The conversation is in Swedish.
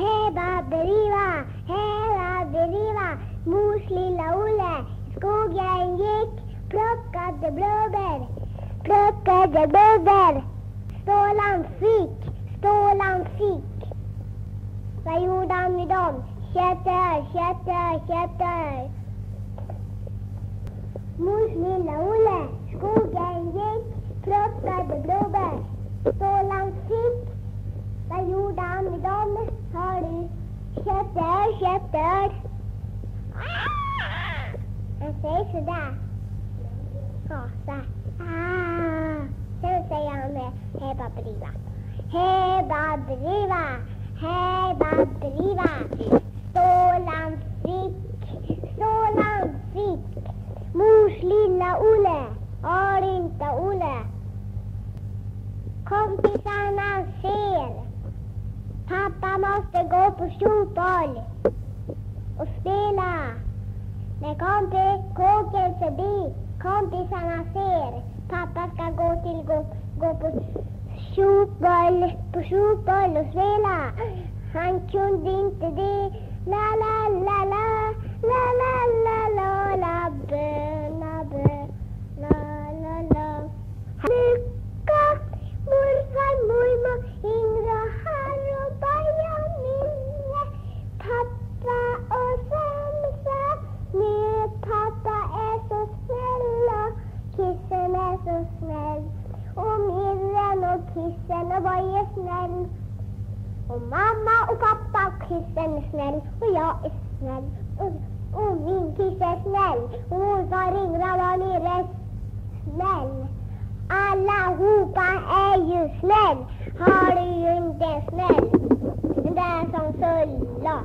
Hej Baberiva, hej Baberiva, mors lilla Olle. Skogen gick, plockade blåbär, plockade blåbär. Stålan fick, Stålan fick. Vad gjorde han med dem? Köttöl, köttöl, köttöl. Mors lilla Olle, skogen gick, plockade blåbär. Stålan fick. Vad gjorde han med dem? Har ah, du? Köttöl, köttöl. Han säger sådär. Ja. Ah. Eh, Sen säger han det. Hej Baberiva. Hej Baberiva. Hej Baberiva. Stålan fick. Stålan fick. Mors lilla Olle. Har inte Olle. Kompisarna. Pappa måste gå på fotboll och spela. När kompis, kåken förbi, kompisarna ser. Pappa ska gå till gå, gå på fotboll, på fotboll och spela. Han kunde inte det. La la la, la snäll. Och mamma och pappa och kissen är snäll och jag är snäll. Och, och min kiss är snäll och morfar Ingvar var nere snäll. Allihopa är ju snäll. Har du ju inte snäll. Den där som Sulla.